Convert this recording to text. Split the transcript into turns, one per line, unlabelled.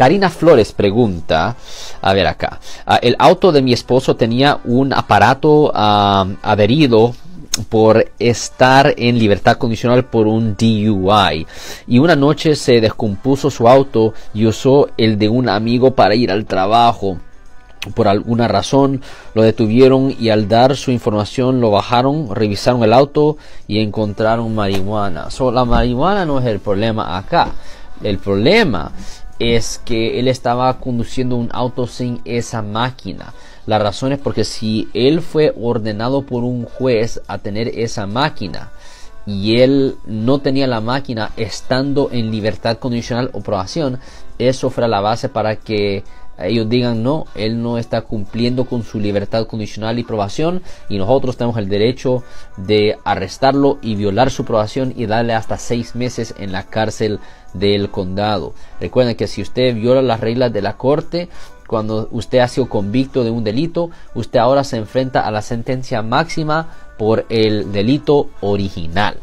Karina Flores pregunta, a ver acá, ah, el auto de mi esposo tenía un aparato ah, adherido por estar en libertad condicional por un DUI y una noche se descompuso su auto y usó el de un amigo para ir al trabajo por alguna razón lo detuvieron y al dar su información lo bajaron, revisaron el auto y encontraron marihuana. So, la marihuana no es el problema acá. El problema es que él estaba conduciendo un auto sin esa máquina. La razón es porque si él fue ordenado por un juez a tener esa máquina y él no tenía la máquina estando en libertad condicional o probación, eso fuera la base para que ellos digan no, él no está cumpliendo con su libertad condicional y probación y nosotros tenemos el derecho de arrestarlo y violar su probación y darle hasta seis meses en la cárcel del condado. Recuerden que si usted viola las reglas de la corte, cuando usted ha sido convicto de un delito, usted ahora se enfrenta a la sentencia máxima por el delito original.